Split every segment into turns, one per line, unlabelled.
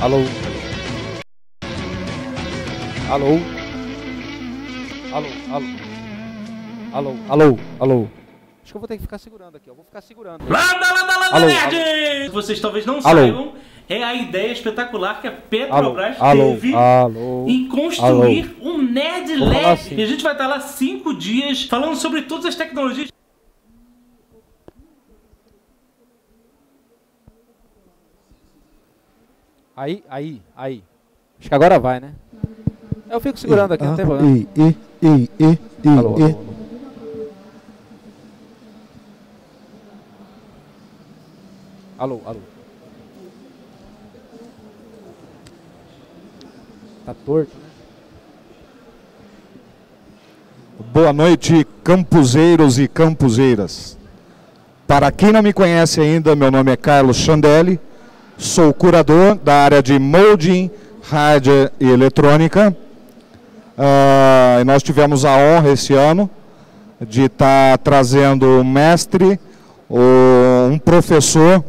Alô? Alô? Alô? Alô? Alô? Alô? Alô? Acho que eu vou ter que ficar segurando aqui, eu vou ficar segurando.
Landa, landa, landa,
Alô,
nerds! Vocês talvez não
Alô.
saibam, é a ideia espetacular que a Petrobras
Alô?
teve
Alô?
em construir um Nerd Lab.
assim.
E a gente vai estar lá cinco dias falando sobre todas as tecnologias.
Aí, aí, aí. Acho que agora vai, né? Eu fico segurando aqui, não tem problema.
E, e, e, e, e,
Alô, alô, alô. Alô, alô. Tá torto, né?
Boa noite, campuseiros e campuseiras. Para quem não me conhece ainda, meu nome é Carlos Chandelli, sou curador da área de molding, hardware e eletrônica. E nós tivemos a honra esse ano de estar trazendo um mestre, um professor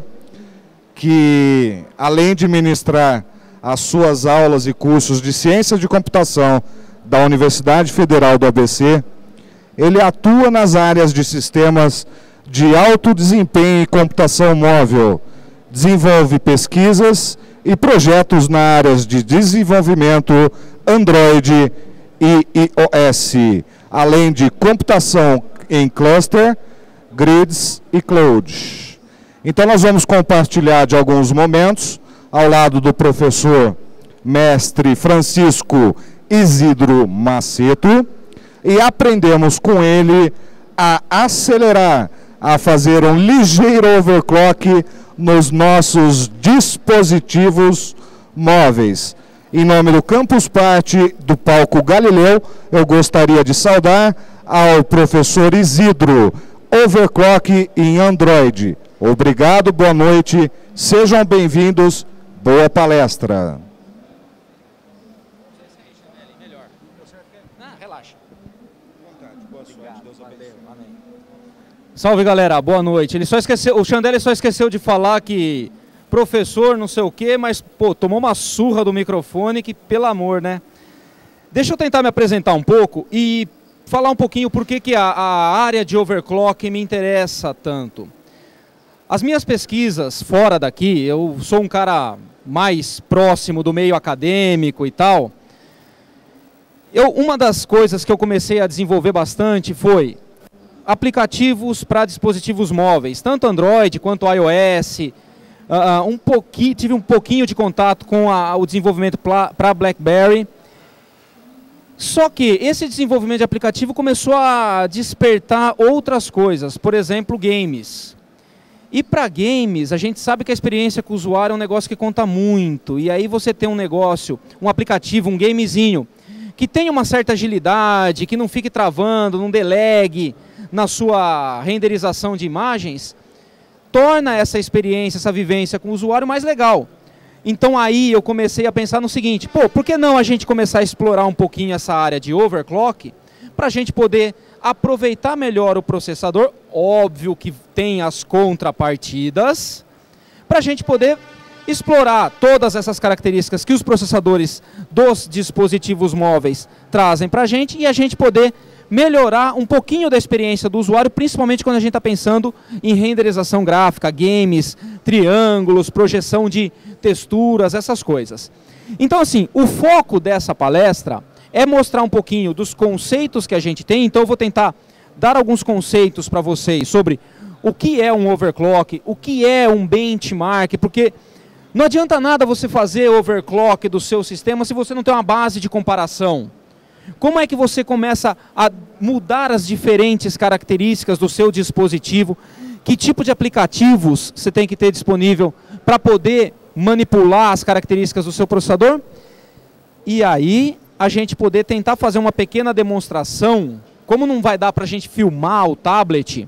que, além de ministrar as suas aulas e cursos de ciências de computação da Universidade Federal do ABC, ele atua nas áreas de sistemas de alto desempenho e computação móvel, desenvolve pesquisas e projetos na áreas de desenvolvimento Android e iOS, além de computação em cluster, grids e cloud. Então nós vamos compartilhar de alguns momentos ao lado do professor mestre Francisco Isidro Maceto e aprendemos com ele a acelerar, a fazer um ligeiro overclock nos nossos dispositivos móveis. Em nome do Campus Party do Palco Galileu, eu gostaria de saudar ao professor Isidro, overclock em Android. Obrigado, boa noite, sejam bem-vindos, boa palestra.
Salve galera, boa noite. Ele só esqueceu, o Chandelle só esqueceu de falar que professor, não sei o quê, mas pô, tomou uma surra do microfone que pelo amor, né? Deixa eu tentar me apresentar um pouco e falar um pouquinho por que que a, a área de overclock me interessa tanto. As minhas pesquisas fora daqui, eu sou um cara mais próximo do meio acadêmico e tal. Eu, uma das coisas que eu comecei a desenvolver bastante foi aplicativos para dispositivos móveis, tanto Android quanto iOS. Ah, um pouquinho, tive um pouquinho de contato com a- o desenvolvimento para BlackBerry. Só que esse desenvolvimento de aplicativo começou a despertar outras coisas, por exemplo, games. E para games, a gente sabe que a experiência com o usuário é um negócio que conta muito. E aí você tem um negócio, um aplicativo, um gamezinho, que tenha uma certa agilidade, que não fique travando, não delegue na sua renderização de imagens, torna essa experiência, essa vivência com o usuário mais legal. Então aí eu comecei a pensar no seguinte, pô, por que não a gente começar a explorar um pouquinho essa área de overclock para a gente poder aproveitar melhor o processador, óbvio que tem as contrapartidas, para a gente poder explorar todas essas características que os processadores dos dispositivos móveis trazem para a gente e a gente poder melhorar um pouquinho da experiência do usuário, principalmente quando a gente está pensando em renderização gráfica, games, triângulos, projeção de texturas, essas coisas. Então, assim, o foco dessa palestra é mostrar um pouquinho dos conceitos que a gente tem. Então, eu vou tentar dar alguns conceitos para vocês sobre o que é um overclock, o que é um benchmark, porque não adianta nada você fazer overclock do seu sistema se você não tem uma base de comparação. Como é que você começa a mudar as diferentes características do seu dispositivo? Que tipo de aplicativos você tem que ter disponível para poder manipular as características do seu processador? E aí a gente poder tentar fazer uma pequena demonstração. Como não vai dar para a gente filmar o tablet,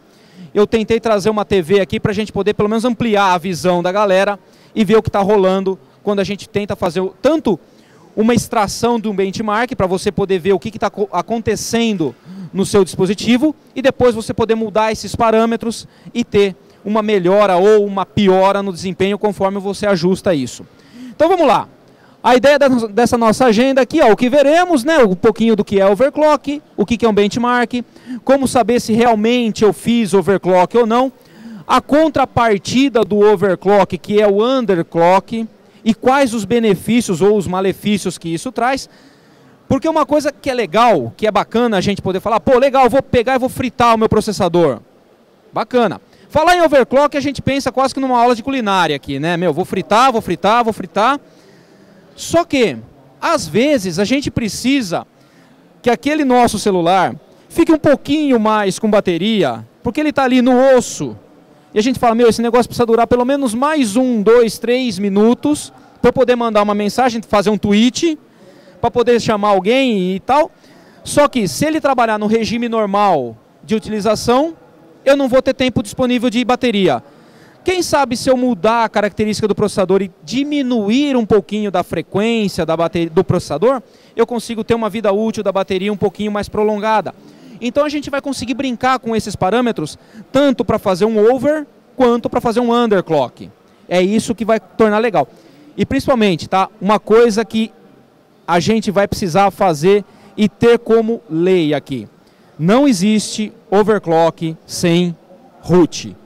eu tentei trazer uma TV aqui para a gente poder pelo menos ampliar a visão da galera e ver o que está rolando quando a gente tenta fazer tanto uma extração de um benchmark para você poder ver o que está acontecendo no seu dispositivo e depois você poder mudar esses parâmetros e ter uma melhora ou uma piora no desempenho conforme você ajusta isso. Então vamos lá. A ideia dessa nossa agenda aqui, ó, o que veremos, né, um pouquinho do que é overclock, o que é um benchmark, como saber se realmente eu fiz overclock ou não, a contrapartida do overclock, que é o underclock, e quais os benefícios ou os malefícios que isso traz. Porque uma coisa que é legal, que é bacana a gente poder falar, pô, legal, vou pegar e vou fritar o meu processador. Bacana. Falar em overclock, a gente pensa quase que numa aula de culinária aqui, né? Meu, vou fritar, vou fritar, vou fritar. Só que, às vezes, a gente precisa que aquele nosso celular fique um pouquinho mais com bateria, porque ele está ali no osso. E a gente fala, meu, esse negócio precisa durar pelo menos mais um, dois, três minutos para eu poder mandar uma mensagem, fazer um tweet, para poder chamar alguém e tal. Só que se ele trabalhar no regime normal de utilização, eu não vou ter tempo disponível de bateria. Quem sabe se eu mudar a característica do processador e diminuir um pouquinho da frequência da bateria, do processador, eu consigo ter uma vida útil da bateria um pouquinho mais prolongada. Então a gente vai conseguir brincar com esses parâmetros, tanto para fazer um over, quanto para fazer um underclock. É isso que vai tornar legal. E principalmente, tá? Uma coisa que a gente vai precisar fazer e ter como lei aqui. Não existe overclock sem root.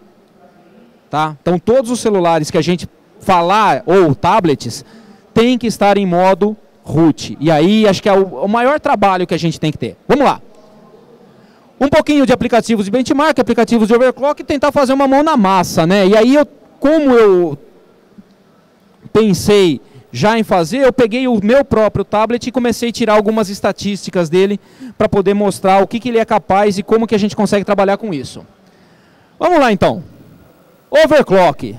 Tá? Então todos os celulares que a gente falar ou tablets tem que estar em modo root. E aí acho que é o, maior trabalho que a gente tem que ter. Vamos lá um pouquinho de aplicativos de benchmark, aplicativos de overclock e tentar fazer uma mão na massa, né? E aí eu, como eu pensei já em fazer, eu peguei o meu próprio tablet e comecei a tirar algumas estatísticas dele para poder mostrar o que, que ele é capaz e como que a gente consegue trabalhar com isso. Vamos lá então. Overclock.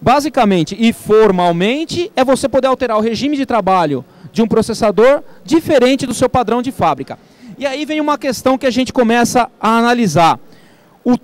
Basicamente e formalmente é você poder alterar o regime de trabalho de um processador diferente do seu padrão de fábrica. E aí vem uma questão que a gente começa a analisar. O,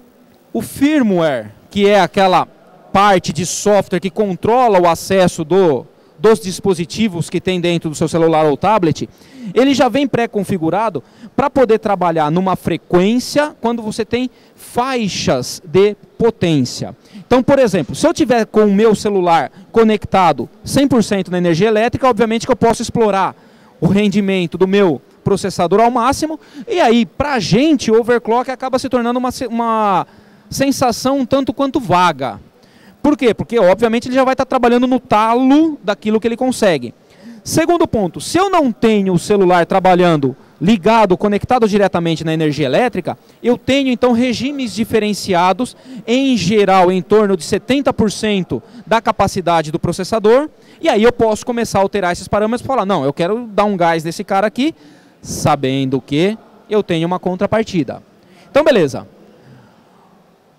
o firmware, que é aquela parte de software que controla o acesso do, dos dispositivos que tem dentro do seu celular ou tablet, ele já vem pré-configurado para poder trabalhar numa frequência quando você tem faixas de potência. Então, por exemplo, se eu tiver com o meu celular conectado 100% na energia elétrica, obviamente que eu posso explorar o rendimento do meu processador ao máximo. E aí, para a gente, o overclock acaba se tornando uma, uma sensação um tanto quanto vaga. Por quê? Porque, obviamente, ele já vai estar tá trabalhando no talo daquilo que ele consegue. Segundo ponto, se eu não tenho o celular trabalhando ligado, conectado diretamente na energia elétrica, eu tenho então regimes diferenciados, em geral em torno de 70% da capacidade do processador, e aí eu posso começar a alterar esses parâmetros e falar, não, eu quero dar um gás nesse cara aqui, sabendo que eu tenho uma contrapartida. Então, beleza.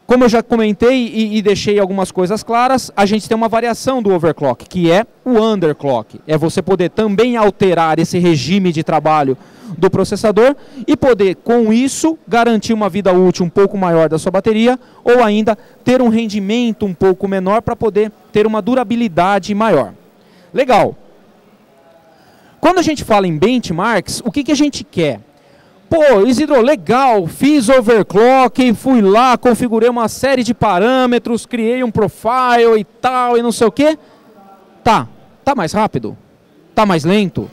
Como eu já comentei e, e, deixei algumas coisas claras, a gente tem uma variação do overclock, que é o underclock. É você poder também alterar esse regime de trabalho do processador e poder, com isso, garantir uma vida útil um pouco maior da sua bateria ou ainda ter um rendimento um pouco menor para poder ter uma durabilidade maior. Legal. Quando a gente fala em benchmarks, o que, que a gente quer? Pô, Isidro, legal, fiz overclock, fui lá, configurei uma série de parâmetros, criei um profile e tal, e não sei o quê. Tá, tá mais rápido? Tá mais lento?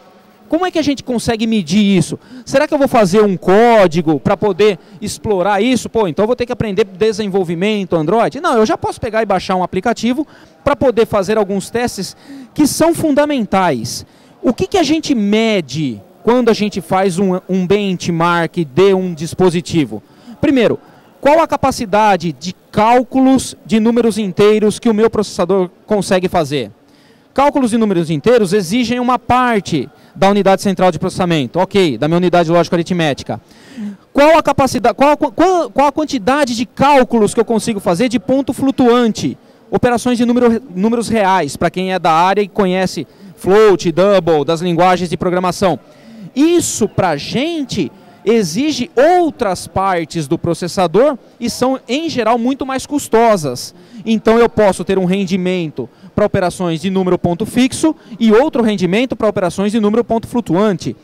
Como é que a gente consegue medir isso? Será que eu vou fazer um código para poder explorar isso? Pô, então eu vou ter que aprender desenvolvimento Android? Não, eu já posso pegar e baixar um aplicativo para poder fazer alguns testes que são fundamentais. O que, que a gente mede quando a gente faz um, um benchmark de um dispositivo? Primeiro, qual a capacidade de cálculos de números inteiros que o meu processador consegue fazer? Cálculos de números inteiros exigem uma parte da unidade central de processamento, ok, da minha unidade lógica aritmética. Qual a capacidade, qual, qual, qual a quantidade de cálculos que eu consigo fazer de ponto flutuante? Operações de número, números reais, para quem é da área e conhece float, double, das linguagens de programação. Isso para a gente exige outras partes do processador e são, em geral, muito mais custosas. Então eu posso ter um rendimento para operações de número ponto fixo e outro rendimento para operações de número ponto flutuante.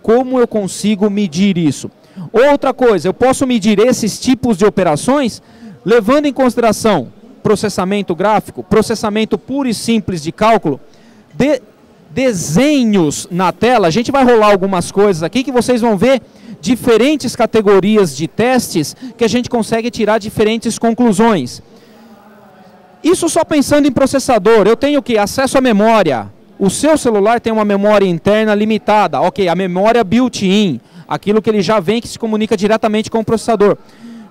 Como eu consigo medir isso? Outra coisa, eu posso medir esses tipos de operações levando em consideração processamento gráfico, processamento puro e simples de cálculo, de, desenhos na tela. A gente vai rolar algumas coisas aqui que vocês vão ver diferentes categorias de testes que a gente consegue tirar diferentes conclusões. Isso só pensando em processador. Eu tenho que acesso à memória. O seu celular tem uma memória interna limitada. Ok, a memória built-in, aquilo que ele já vem que se comunica diretamente com o processador.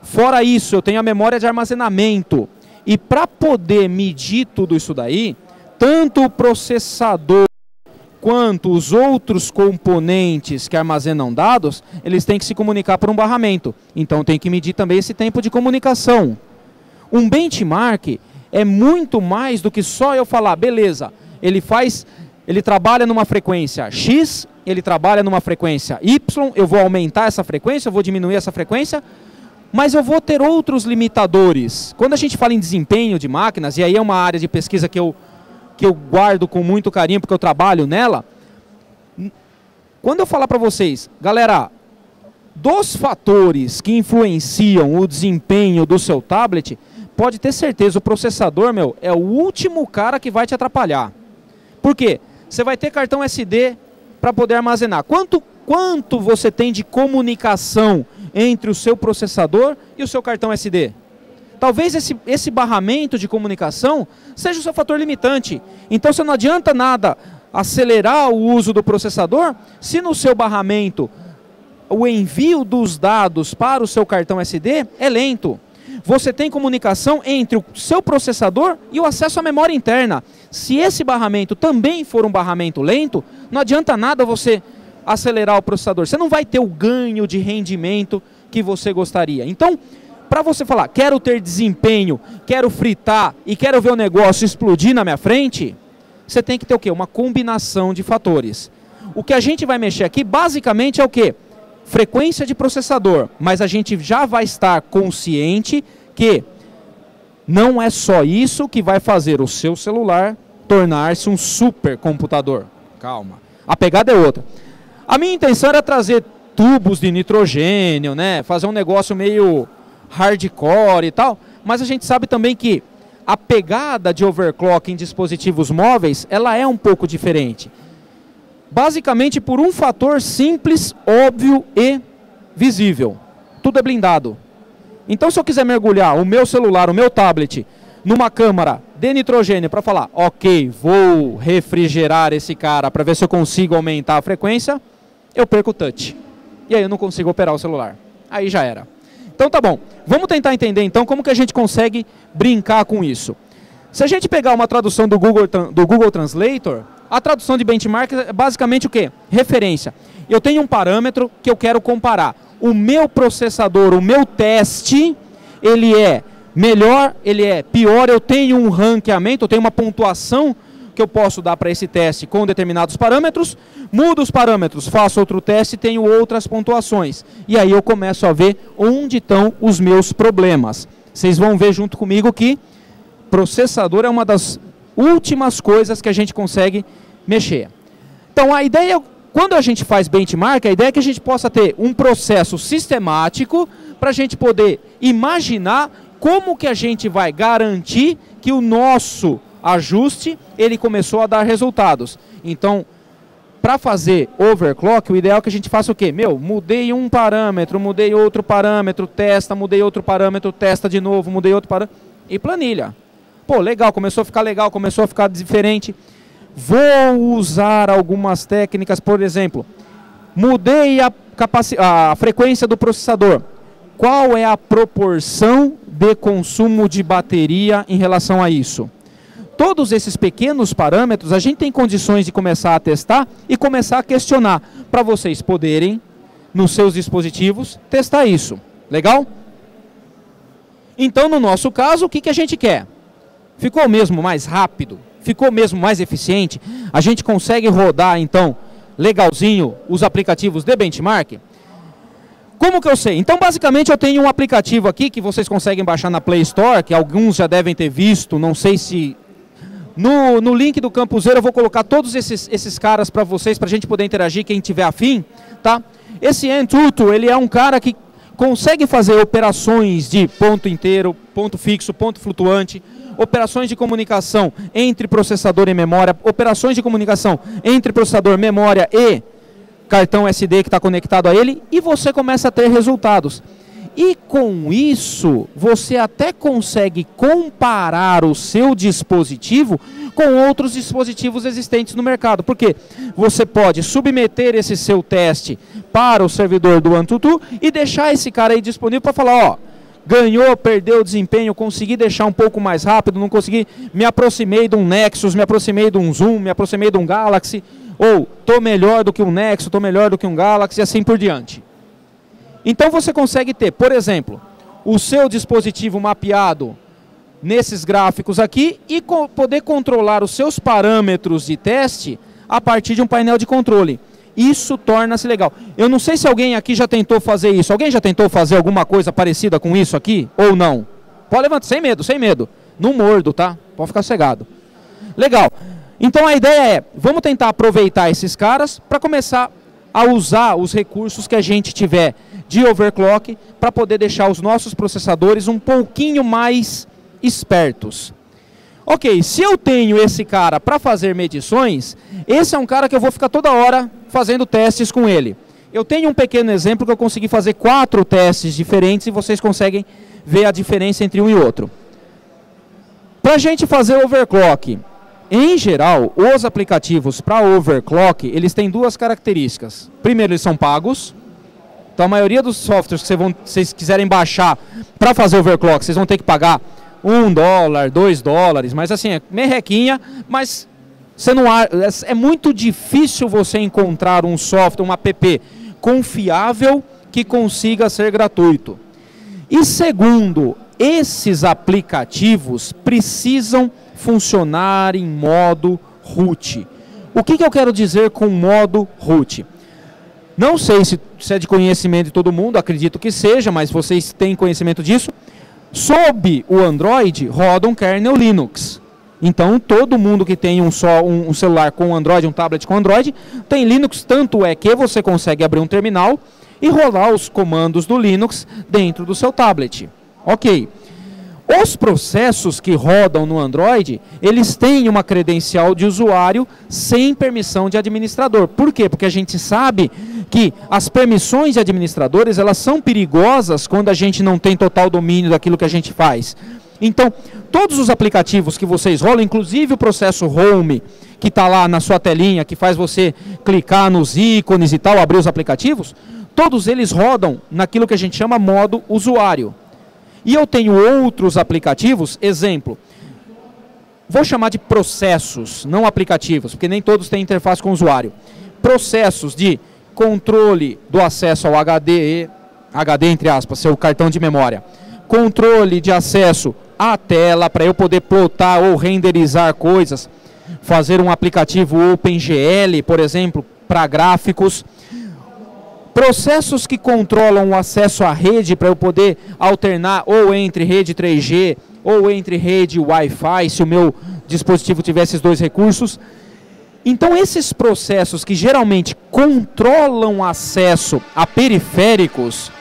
Fora isso, eu tenho a memória de armazenamento. E para poder medir tudo isso daí, tanto o processador quanto os outros componentes que armazenam dados, eles têm que se comunicar por um barramento. Então tem que medir também esse tempo de comunicação. Um benchmark é muito mais do que só eu falar, beleza, ele faz, ele trabalha numa frequência X, ele trabalha numa frequência Y, eu vou aumentar essa frequência, eu vou diminuir essa frequência, mas eu vou ter outros limitadores. Quando a gente fala em desempenho de máquinas, e aí é uma área de pesquisa que eu que eu guardo com muito carinho porque eu trabalho nela. Quando eu falar para vocês, galera, dos fatores que influenciam o desempenho do seu tablet, pode ter certeza, o processador, meu, é o último cara que vai te atrapalhar. Por quê? Você vai ter cartão SD para poder armazenar. Quanto, quanto você tem de comunicação entre o seu processador e o seu cartão SD? Talvez esse, esse barramento de comunicação seja o seu fator limitante. Então, você não adianta nada acelerar o uso do processador se no seu barramento o envio dos dados para o seu cartão SD é lento. Você tem comunicação entre o seu processador e o acesso à memória interna. Se esse barramento também for um barramento lento, não adianta nada você acelerar o processador. Você não vai ter o ganho de rendimento que você gostaria. Então, para você falar, quero ter desempenho, quero fritar e quero ver o negócio explodir na minha frente, você tem que ter o quê? Uma combinação de fatores. O que a gente vai mexer aqui basicamente é o quê? Frequência de processador, mas a gente já vai estar consciente que não é só isso que vai fazer o seu celular tornar-se um supercomputador. Calma. A pegada é outra. A minha intenção era trazer tubos de nitrogênio, né? Fazer um negócio meio hardcore e tal, mas a gente sabe também que a pegada de overclock em dispositivos móveis, ela é um pouco diferente. Basicamente por um fator simples, óbvio e visível. Tudo é blindado. Então se eu quiser mergulhar o meu celular, o meu tablet, numa câmara de nitrogênio para falar, ok, vou refrigerar esse cara para ver se eu consigo aumentar a frequência, eu perco o touch. E aí eu não consigo operar o celular. Aí já era. Então tá bom. Vamos tentar entender então como que a gente consegue brincar com isso. Se a gente pegar uma tradução do Google, do Google Translator, a tradução de benchmark é basicamente o que? Referência. Eu tenho um parâmetro que eu quero comparar. O meu processador, o meu teste, ele é melhor, ele é pior, eu tenho um ranqueamento, eu tenho uma pontuação que eu posso dar para esse teste com determinados parâmetros, mudo os parâmetros, faço outro teste tenho outras pontuações. E aí eu começo a ver onde estão os meus problemas. Vocês vão ver junto comigo que processador é uma das últimas coisas que a gente consegue mexer. Então a ideia, quando a gente faz benchmark, a ideia é que a gente possa ter um processo sistemático para a gente poder imaginar como que a gente vai garantir que o nosso ajuste, ele começou a dar resultados. Então, para fazer overclock, o ideal é que a gente faça o quê? Meu, mudei um parâmetro, mudei outro parâmetro, testa, mudei outro parâmetro, testa de novo, mudei outro parâmetro e planilha. Pô, legal, começou a ficar legal, começou a ficar diferente. Vou usar algumas técnicas, por exemplo, mudei a, a frequência do processador. Qual é a proporção de consumo de bateria em relação a isso? Todos esses pequenos parâmetros, a gente tem condições de começar a testar e começar a questionar, para vocês poderem, nos seus dispositivos, testar isso. Legal? Então, no nosso caso, o que, que a gente quer? Ficou mesmo mais rápido? Ficou mesmo mais eficiente? A gente consegue rodar, então, legalzinho os aplicativos de benchmark? Como que eu sei? Então, basicamente, eu tenho um aplicativo aqui que vocês conseguem baixar na Play Store, que alguns já devem ter visto, não sei se no, no link do Campuseiro eu vou colocar todos esses, esses caras para vocês, para a gente poder interagir, quem tiver afim, tá? Esse Antutu, ele é um cara que consegue fazer operações de ponto inteiro, ponto fixo, ponto flutuante, operações de comunicação entre processador e memória, operações de comunicação entre processador, memória e cartão SD que está conectado a ele, e você começa a ter resultados. E com isso, você até consegue comparar o seu dispositivo com outros dispositivos existentes no mercado. Porque você pode submeter esse seu teste para o servidor do AnTuTu e deixar esse cara aí disponível para falar, ó, ganhou, perdeu desempenho, consegui deixar um pouco mais rápido, não consegui, me aproximei de um Nexus, me aproximei de um Zoom, me aproximei de um Galaxy, ou tô melhor do que um Nexus, tô melhor do que um Galaxy e assim por diante. Então você consegue ter, por exemplo, o seu dispositivo mapeado nesses gráficos aqui e co poder controlar os seus parâmetros de teste a partir de um painel de controle. Isso torna-se legal. Eu não sei se alguém aqui já tentou fazer isso. Alguém já tentou fazer alguma coisa parecida com isso aqui ou não? Pode levantar, sem medo, sem medo. Não mordo, tá? Pode ficar cegado. Legal. Então a ideia é, vamos tentar aproveitar esses caras para começar a usar os recursos que a gente tiver de overclock para poder deixar os nossos processadores um pouquinho mais espertos. Ok, se eu tenho esse cara para fazer medições, esse é um cara que eu vou ficar toda hora fazendo testes com ele. Eu tenho um pequeno exemplo que eu consegui fazer quatro testes diferentes e vocês conseguem ver a diferença entre um e outro. Para a gente fazer overclock, em geral, os aplicativos para overclock, eles têm duas características. Primeiro, eles são pagos. Então a maioria dos softwares que vocês, quiserem baixar para fazer overclock, vocês vão ter que pagar um dólar, dois dólares, mas assim, é merrequinha, mas você não é, é muito difícil você encontrar um software, um app confiável que consiga ser gratuito. E segundo, esses aplicativos precisam funcionar em modo root. O que, que eu quero dizer com modo root? Não sei se, se é de conhecimento de todo mundo, acredito que seja, mas vocês têm conhecimento disso. Sob o Android roda um kernel Linux. Então todo mundo que tem um só um, um, celular com Android, um tablet com Android, tem Linux, tanto é que você consegue abrir um terminal e rolar os comandos do Linux dentro do seu tablet. Ok. Os processos que rodam no Android, eles têm uma credencial de usuário sem permissão de administrador. Por quê? Porque a gente sabe que as permissões de administradores, elas são perigosas quando a gente não tem total domínio daquilo que a gente faz. Então, todos os aplicativos que vocês rolam, inclusive o processo Home, que está lá na sua telinha, que faz você clicar nos ícones e tal, abrir os aplicativos, todos eles rodam naquilo que a gente chama modo usuário. E eu tenho outros aplicativos, exemplo, vou chamar de processos, não aplicativos, porque nem todos têm interface com o usuário. Processos de controle do acesso ao HD, HD entre aspas, seu cartão de memória. Controle de acesso à tela para eu poder plotar ou renderizar coisas. Fazer um aplicativo OpenGL, por exemplo, para gráficos processos que controlam o acesso à rede para eu poder alternar ou entre rede 3G ou entre rede Wi-Fi, se o meu dispositivo tiver esses dois recursos. Então, esses processos que geralmente controlam acesso a periféricos,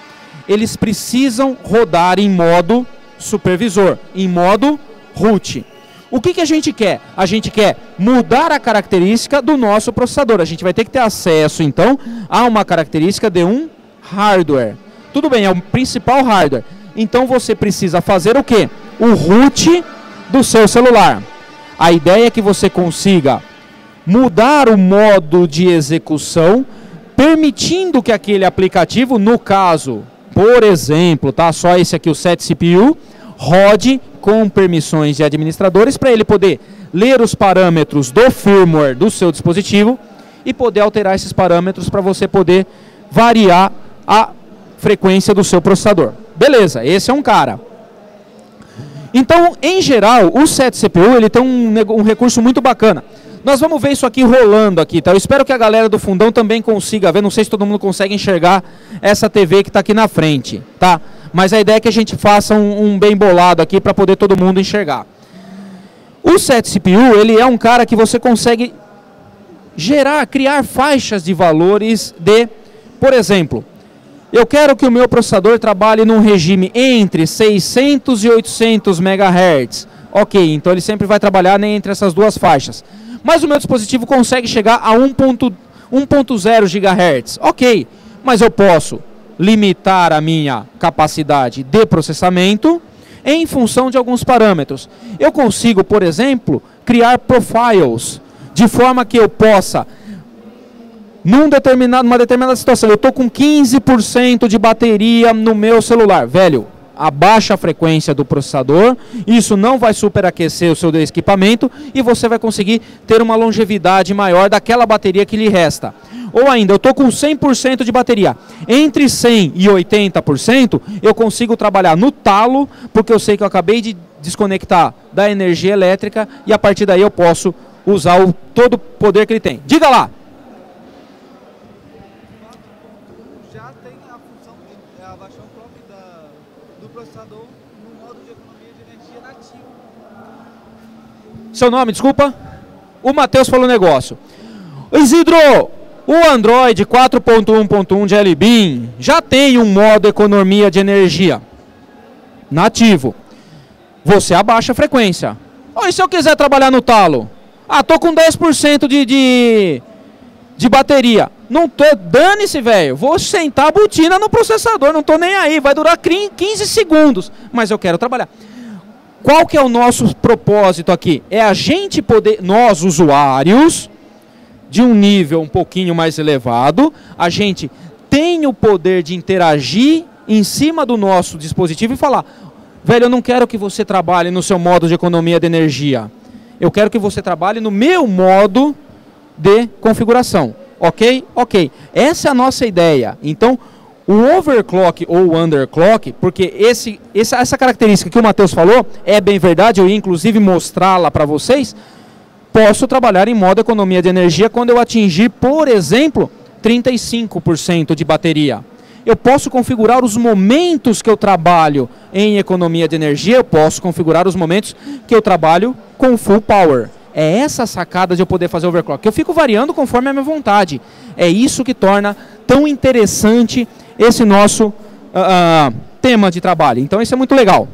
eles precisam rodar em modo supervisor, em modo root. O que, que a gente quer? A gente quer mudar a característica do nosso processador. A gente vai ter que ter acesso, então, a uma característica de um hardware. Tudo bem, é o principal hardware. Então você precisa fazer o quê? O root do seu celular. A ideia é que você consiga mudar o modo de execução, permitindo que aquele aplicativo, no caso, por exemplo, tá? Só esse aqui, o set CPU, rode com permissões de administradores para ele poder ler os parâmetros do firmware do seu dispositivo e poder alterar esses parâmetros para você poder variar a frequência do seu processador. Beleza, esse é um cara. Então, em geral, o set CPU ele tem um, um recurso muito bacana. Nós vamos ver isso aqui rolando aqui, tá? Eu espero que a galera do fundão também consiga ver. Não sei se todo mundo consegue enxergar essa TV que está aqui na frente, tá? Mas a ideia é que a gente faça um, um bem bolado aqui para poder todo mundo enxergar. O set CPU, ele é um cara que você consegue gerar, criar faixas de valores de, por exemplo, eu quero que o meu processador trabalhe num regime entre 600 e 800 MHz Ok, então ele sempre vai trabalhar entre essas duas faixas. Mas o meu dispositivo consegue chegar a 1.0 GHz. Ok, mas eu posso limitar a minha capacidade de processamento em função de alguns parâmetros. Eu consigo, por exemplo, criar profiles de forma que eu possa num determinado, numa determinada situação, eu estou com 15% de bateria no meu celular. Velho, a frequência do processador, isso não vai superaquecer o seu equipamento e você vai conseguir ter uma longevidade maior daquela bateria que lhe resta. Ou ainda, eu estou com 100% de bateria. Entre 100% e 80%, eu consigo trabalhar no talo, porque eu sei que eu acabei de desconectar da energia elétrica e a partir daí eu posso usar o, todo o poder que ele tem. Diga lá! Seu nome, desculpa? O Matheus falou negócio. Isidro, o Android 4.1.1 de LBIM já tem um modo economia de energia nativo. Você abaixa a frequência. Ou e se eu quiser trabalhar no talo? Ah, tô com 10% de, de, de bateria. Não tô, dane-se, velho. Vou sentar a botina no processador, não tô nem aí. Vai durar 15 segundos, mas eu quero trabalhar. Qual que é o nosso propósito aqui? É a gente poder, nós usuários, de um nível um pouquinho mais elevado, a gente tem o poder de interagir em cima do nosso dispositivo e falar: velho, eu não quero que você trabalhe no seu modo de economia de energia. Eu quero que você trabalhe no meu modo de configuração. Ok? Ok. Essa é a nossa ideia. Então, o overclock ou underclock, porque esse, essa, característica que o Matheus falou é bem verdade, eu ia inclusive mostrá-la para vocês. Posso trabalhar em modo economia de energia quando eu atingir, por exemplo, 35% de bateria. Eu posso configurar os momentos que eu trabalho em economia de energia, eu posso configurar os momentos que eu trabalho com full power. É essa sacada de eu poder fazer overclock. Eu fico variando conforme a minha vontade. É isso que torna tão interessante esse nosso uh, tema de trabalho. Então isso é muito legal.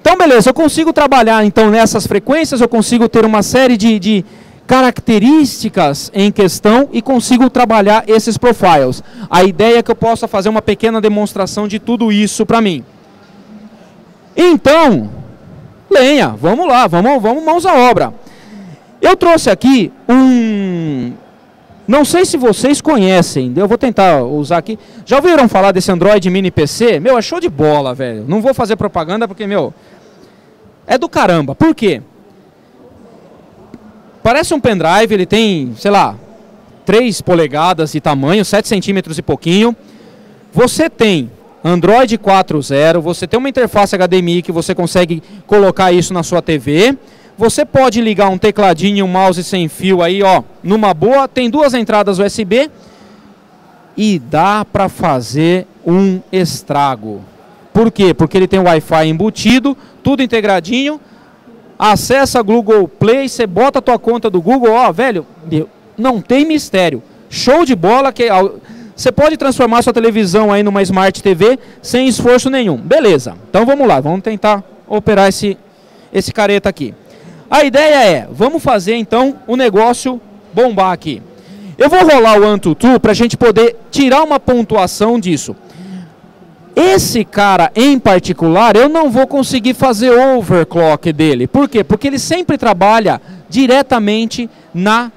Então beleza, eu consigo trabalhar então nessas frequências, eu consigo ter uma série de, de características em questão e consigo trabalhar esses profiles. A ideia é que eu possa fazer uma pequena demonstração de tudo isso para mim. Então, lenha, vamos lá, vamos, vamos mãos à obra. Eu trouxe aqui um não sei se vocês conhecem, eu vou tentar usar aqui. Já ouviram falar desse Android Mini PC? Meu, é show de bola, velho. Não vou fazer propaganda porque, meu, é do caramba. Por quê? Parece um pendrive, ele tem, sei lá, 3 polegadas de tamanho, 7 centímetros e pouquinho. Você tem Android 4.0, você tem uma interface HDMI que você consegue colocar isso na sua TV. Você pode ligar um tecladinho e um mouse sem fio aí, ó, numa boa. Tem duas entradas USB e dá para fazer um estrago. Por quê? Porque ele tem Wi-Fi embutido, tudo integradinho. Acessa Google Play, você bota a tua conta do Google, ó, velho, não tem mistério. Show de bola que você pode transformar sua televisão aí numa Smart TV sem esforço nenhum. Beleza. Então vamos lá, vamos tentar operar esse esse careta aqui. A ideia é, vamos fazer então o negócio bombar aqui. Eu vou rolar o Antutu para a gente poder tirar uma pontuação disso. Esse cara em particular, eu não vou conseguir fazer overclock dele. Por quê? Porque ele sempre trabalha diretamente na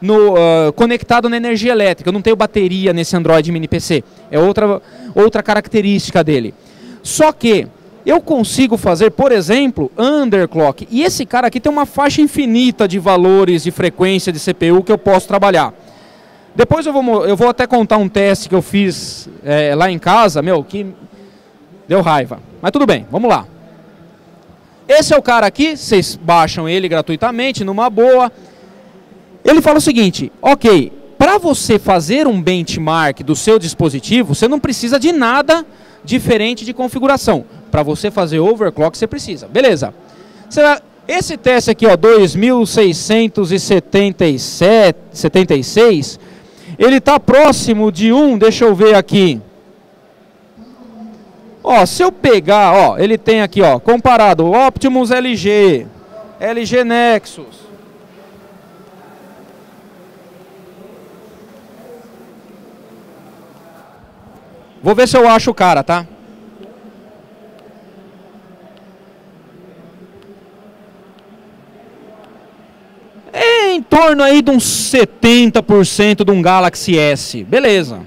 no, uh, conectado na energia elétrica. Eu não tenho bateria nesse Android Mini PC. É outra, outra característica dele. Só que eu consigo fazer, por exemplo, underclock. E esse cara aqui tem uma faixa infinita de valores de frequência de CPU que eu posso trabalhar. Depois eu vou, eu vou até contar um teste que eu fiz é, lá em casa, meu, que deu raiva. Mas tudo bem, vamos lá. Esse é o cara aqui, vocês baixam ele gratuitamente, numa boa. Ele fala o seguinte, ok, para você fazer um benchmark do seu dispositivo, você não precisa de nada diferente de configuração. Para você fazer overclock, você precisa. Beleza. Esse teste aqui, ó, 2676, ele está próximo de um, deixa eu ver aqui. Ó, se eu pegar, ó, ele tem aqui, ó, comparado Optimus LG, LG Nexus. Vou ver se eu acho o cara, tá? É em torno aí de uns 70% de um Galaxy S. Beleza.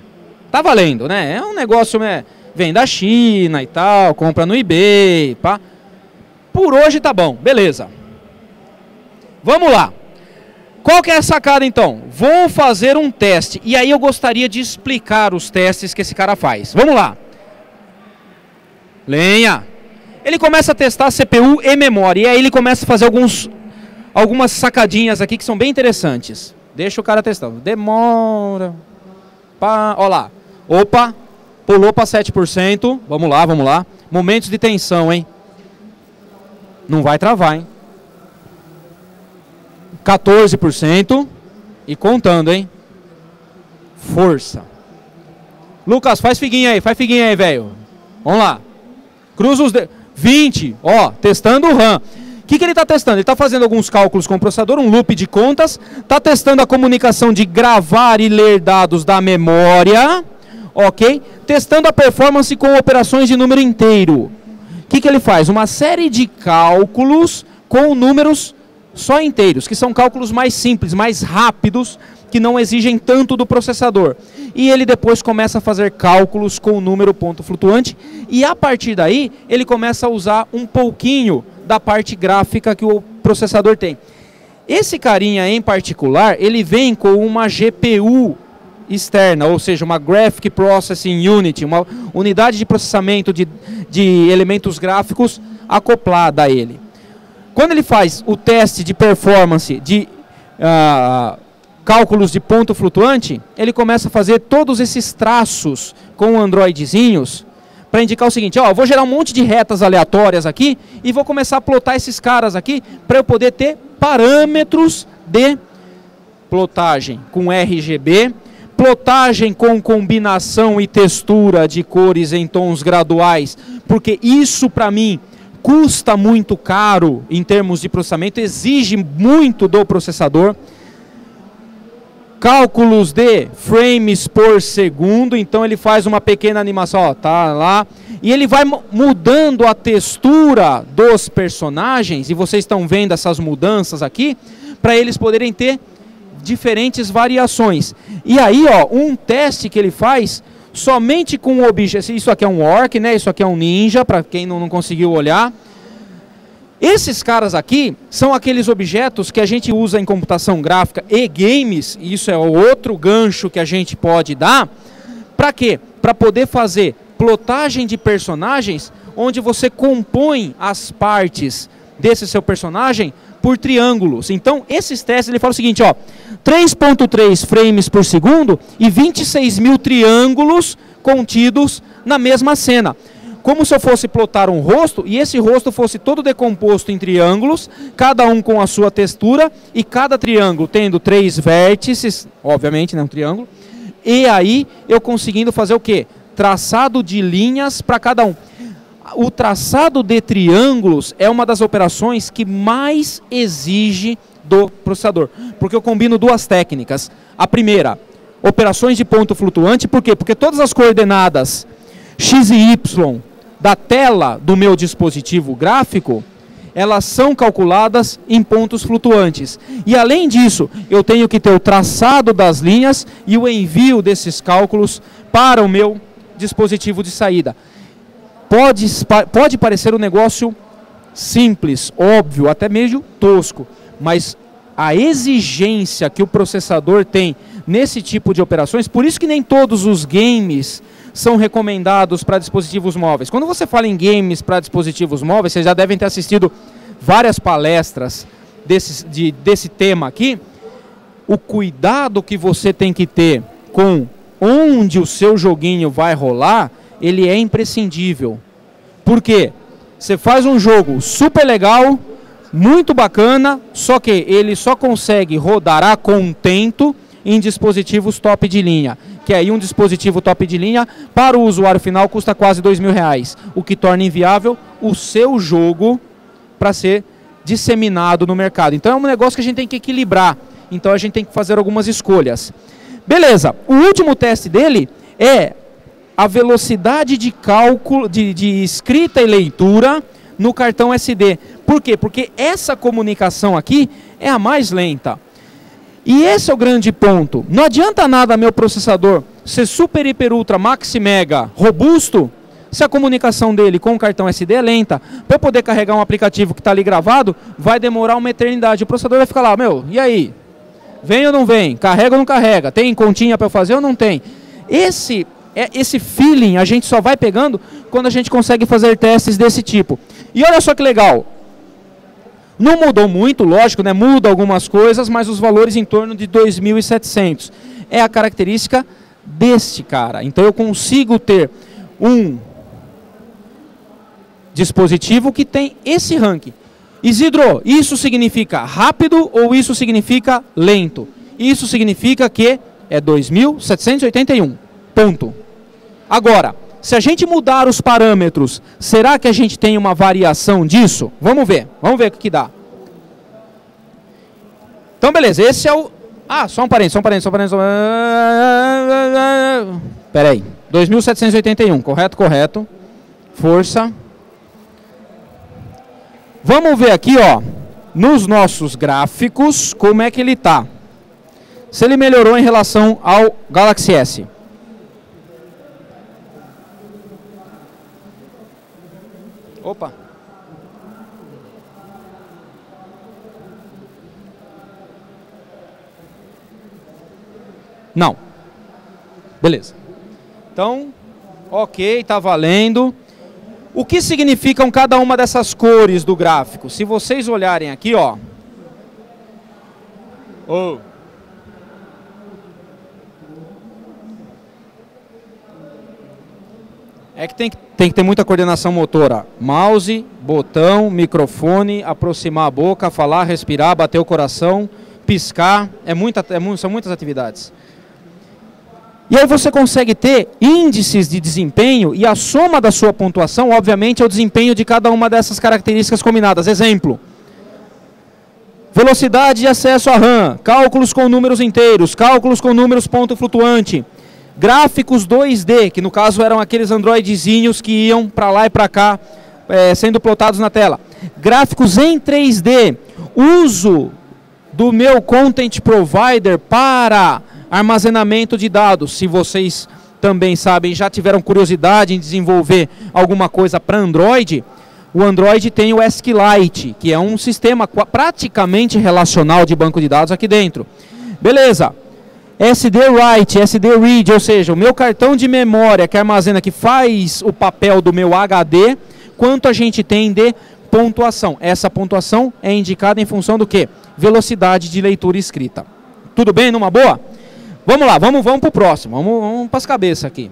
Tá valendo, né? É um negócio, né? Vem da China e tal, compra no eBay, pá. Por hoje tá bom, beleza. Vamos lá. Qual que é a sacada então? Vou fazer um teste. E aí eu gostaria de explicar os testes que esse cara faz. Vamos lá. Lenha. Ele começa a testar CPU e memória. E aí ele começa a fazer alguns algumas sacadinhas aqui que são bem interessantes. Deixa o cara testando. Demora. Pá, ó lá. Opa, pulou para 7%. Vamos lá, vamos lá. Momentos de tensão, hein? Não vai travar, hein? 14% e contando, hein? Força. Lucas, faz figuinha aí, faz figuinha aí, velho. Vamos lá. Cruza os dedos. 20, ó, testando o RAM. O que, que ele está testando? Ele está fazendo alguns cálculos com o processador, um loop de contas, está testando a comunicação de gravar e ler dados da memória, ok? Testando a performance com operações de número inteiro. O que, que ele faz? Uma série de cálculos com números só inteiros, que são cálculos mais simples, mais rápidos, que não exigem tanto do processador. E ele depois começa a fazer cálculos com o número ponto flutuante, e a partir daí ele começa a usar um pouquinho da parte gráfica que o processador tem. Esse carinha em particular, ele vem com uma GPU externa, ou seja, uma Graphic Processing Unit, uma unidade de processamento de, de elementos gráficos acoplada a ele. Quando ele faz o teste de performance de uh, cálculos de ponto flutuante, ele começa a fazer todos esses traços com androidezinhos para indicar o seguinte, ó, vou gerar um monte de retas aleatórias aqui e vou começar a plotar esses caras aqui para eu poder ter parâmetros de plotagem com RGB, plotagem com combinação e textura de cores em tons graduais, porque isso para mim custa muito caro em termos de processamento, exige muito do processador cálculos de frames por segundo, então ele faz uma pequena animação, ó, tá lá, e ele vai mudando a textura dos personagens, e vocês estão vendo essas mudanças aqui, para eles poderem ter diferentes variações. E aí, ó, um teste que ele faz somente com o objeto, isso aqui é um orc, né? Isso aqui é um ninja, para quem não, não conseguiu olhar. Esses caras aqui são aqueles objetos que a gente usa em computação gráfica e games, e isso é outro gancho que a gente pode dar. Para quê? Para poder fazer plotagem de personagens onde você compõe as partes desse seu personagem por triângulos. Então, esses testes, ele fala o seguinte, ó, 3.3 frames por segundo e 26 mil triângulos contidos na mesma cena como se eu fosse plotar um rosto e esse rosto fosse todo decomposto em triângulos, cada um com a sua textura e cada triângulo tendo três vértices, obviamente, né, um triângulo. E aí eu conseguindo fazer o quê? Traçado de linhas para cada um. O traçado de triângulos é uma das operações que mais exige do processador, porque eu combino duas técnicas. A primeira, operações de ponto flutuante, por quê? Porque todas as coordenadas x e y da tela do meu dispositivo gráfico, elas são calculadas em pontos flutuantes. E além disso, eu tenho que ter o traçado das linhas e o envio desses cálculos para o meu dispositivo de saída. Pode, pode parecer um negócio simples, óbvio, até meio tosco, mas a exigência que o processador tem nesse tipo de operações, por isso que nem todos os games são recomendados para dispositivos móveis. Quando você fala em games para dispositivos móveis, vocês já devem ter assistido várias palestras desse, de, desse tema aqui. O cuidado que você tem que ter com onde o seu joguinho vai rolar, ele é imprescindível. Por quê? Você faz um jogo super legal, muito bacana, só que ele só consegue rodar a contento em dispositivos top de linha que aí um dispositivo top de linha para o usuário final custa quase dois mil reais, o que torna inviável o seu jogo para ser disseminado no mercado. Então é um negócio que a gente tem que equilibrar. Então a gente tem que fazer algumas escolhas. Beleza. O último teste dele é a velocidade de cálculo, de, de escrita e leitura no cartão SD. Por quê? Porque essa comunicação aqui é a mais lenta. E esse é o grande ponto. Não adianta nada meu processador ser super, hiper, ultra, maxi, mega, robusto, se a comunicação dele com o cartão SD é lenta. Para eu poder carregar um aplicativo que está ali gravado, vai demorar uma eternidade. O processador vai ficar lá, meu, e aí? Vem ou não vem? Carrega ou não carrega? Tem continha para eu fazer ou não tem? Esse é esse feeling a gente só vai pegando quando a gente consegue fazer testes desse tipo. E olha só que legal. Não mudou muito, lógico, né? Muda algumas coisas, mas os valores em torno de 2.700. É a característica deste cara. Então eu consigo ter um dispositivo que tem esse ranking. Isidro, isso significa rápido ou isso significa lento? Isso significa que é 2.781. Ponto. Agora, se a gente mudar os parâmetros, será que a gente tem uma variação disso? Vamos ver, vamos ver o que, dá. Então, beleza, esse é o... Ah, só um parênteses, só um parênteses, só um parênteses. Pera aí, 2.781, correto, correto. Força. Vamos ver aqui, ó, nos nossos gráficos, como é que ele está. Se ele melhorou em relação ao Galaxy S. Opa. Não. Beleza. Então, ok, está valendo. O que significam cada uma dessas cores do gráfico? Se vocês olharem aqui, ó. Oh. É que tem, que tem que ter muita coordenação motora. Mouse, botão, microfone, aproximar a boca, falar, respirar, bater o coração, piscar. É muita, é, são muitas atividades. E aí você consegue ter índices de desempenho e a soma da sua pontuação, obviamente, é o desempenho de cada uma dessas características combinadas. Exemplo. Velocidade de acesso à RAM, cálculos com números inteiros, cálculos com números ponto flutuante, Gráficos 2D, que no caso eram aqueles androidezinhos que iam para lá e para cá, é, sendo plotados na tela. Gráficos em 3D, uso do meu content provider para armazenamento de dados. Se vocês também sabem, já tiveram curiosidade em desenvolver alguma coisa para Android, o Android tem o SQLite, que é um sistema praticamente relacional de banco de dados aqui dentro. Beleza. SD write, SD read, ou seja, o meu cartão de memória que armazena, que faz o papel do meu HD, quanto a gente tem de pontuação. Essa pontuação é indicada em função do que? Velocidade de leitura escrita. Tudo bem? Numa boa? Vamos lá, vamos, vamos para o próximo. Vamos, vamos para as cabeças aqui.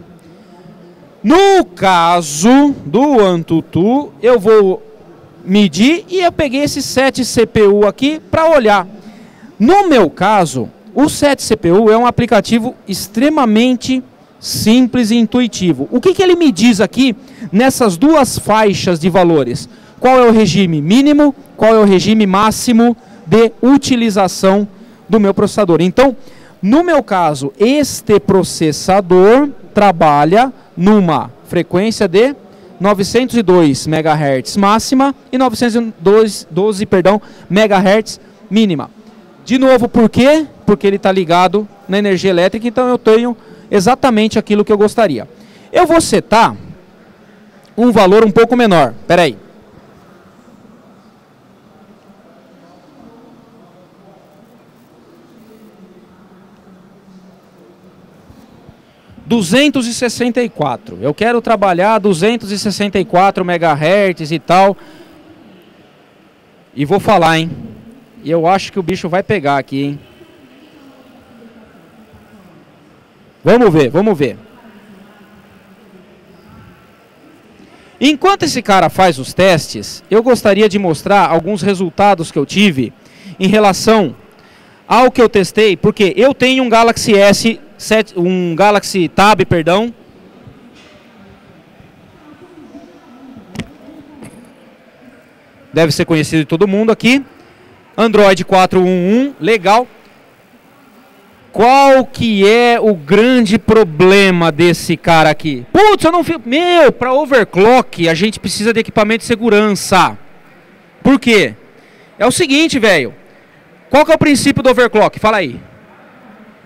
No caso do Antutu, eu vou medir e eu peguei esse 7 CPU aqui para olhar. No meu caso, o 7 CPU é um aplicativo extremamente simples e intuitivo. O que, que ele me diz aqui nessas duas faixas de valores? Qual é o regime mínimo, qual é o regime máximo de utilização do meu processador? Então, no meu caso, este processador trabalha numa frequência de 902 MHz máxima e 912 12, perdão, MHz mínima. De novo, por quê? Porque ele está ligado na energia elétrica, então eu tenho exatamente aquilo que eu gostaria. Eu vou setar um valor um pouco menor. Espera aí. Duzentos e sessenta e quatro. Eu quero trabalhar 264 megahertz e tal. E vou falar, hein? E eu acho que o bicho vai pegar aqui, hein? Vamos ver, vamos ver. Enquanto esse cara faz os testes, eu gostaria de mostrar alguns resultados que eu tive em relação ao que eu testei, porque eu tenho um Galaxy S 7, um Galaxy Tab, perdão. Deve ser conhecido de todo mundo aqui. Android 411, legal. Qual que é o grande problema desse cara aqui? Putz, eu não fiz. Meu, para overclock a gente precisa de equipamento de segurança. Por quê? É o seguinte, velho. Qual que é o princípio do overclock? Fala aí.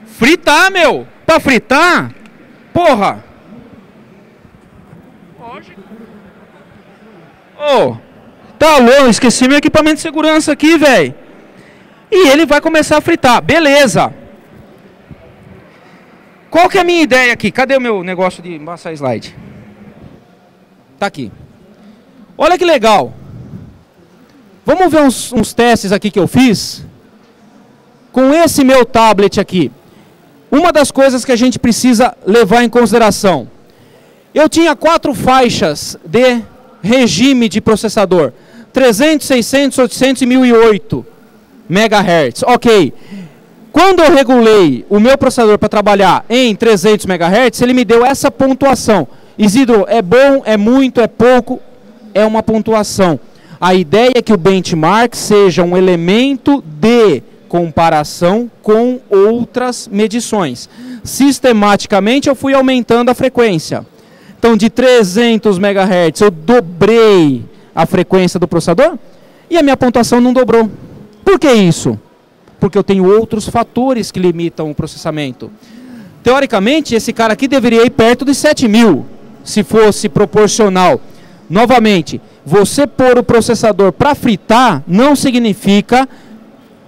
Fritar, meu. Pra fritar? Porra. Ô, oh, tá louco, esqueci meu equipamento de segurança aqui, velho. E ele vai começar a fritar. Beleza. Qual que é a minha ideia aqui? Cadê o meu negócio de passar slide? Tá aqui. Olha que legal. Vamos ver uns, uns testes aqui que eu fiz. Com esse meu tablet aqui. Uma das coisas que a gente precisa levar em consideração. Eu tinha quatro faixas de regime de processador. 300, 600, 800 e 1008 MHz. Ok. Quando eu regulei o meu processador para trabalhar em 300 MHz, ele me deu essa pontuação. Isidro, é bom, é muito, é pouco? É uma pontuação. A ideia é que o benchmark seja um elemento de comparação com outras medições. Sistematicamente eu fui aumentando a frequência. Então de 300 MHz eu dobrei a frequência do processador e a minha pontuação não dobrou. Por que isso? Porque eu tenho outros fatores que limitam o processamento. Teoricamente, esse cara aqui deveria ir perto de 7 mil, se fosse proporcional. Novamente, você pôr o processador para fritar não significa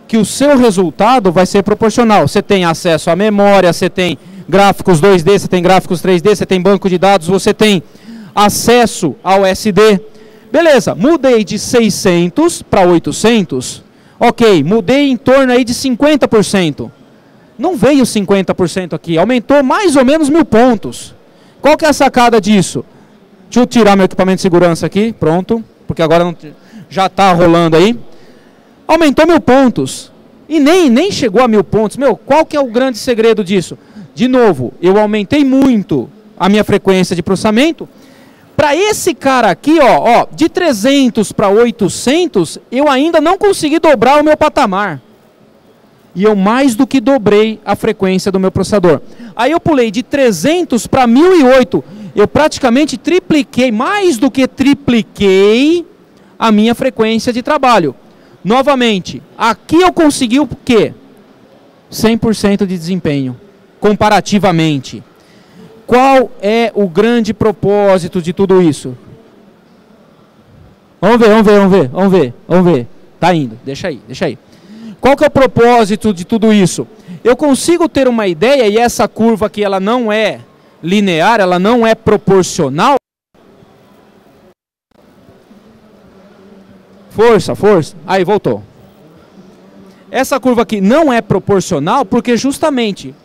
que o seu resultado vai ser proporcional. Você tem acesso à memória, você tem gráficos 2D, você tem gráficos 3D, você tem banco de dados, você tem acesso ao SD. Beleza, mudei de 600 para 800, Ok, mudei em torno aí de 50%. Não veio 50% aqui, aumentou mais ou menos mil pontos. Qual que é a sacada disso? Deixa eu tirar meu equipamento de segurança aqui, pronto, porque agora não, já está rolando aí. Aumentou mil pontos. E nem, nem chegou a mil pontos. Meu, qual que é o grande segredo disso? De novo, eu aumentei muito a minha frequência de processamento para esse cara aqui, ó, ó de 300 para 800, eu ainda não consegui dobrar o meu patamar. E eu mais do que dobrei a frequência do meu processador. Aí eu pulei de 300 para 1008. Eu praticamente tripliquei, mais do que tripliquei a minha frequência de trabalho. Novamente, aqui eu consegui o quê? 100% de desempenho, comparativamente. Qual é o grande propósito de tudo isso? Vamos ver, vamos ver, vamos ver, vamos ver, vamos ver. Tá indo, deixa aí, deixa aí. Qual que é o propósito de tudo isso? Eu consigo ter uma ideia e essa curva aqui ela não é linear, ela não é proporcional. Força, força. Aí voltou. Essa curva aqui não é proporcional porque justamente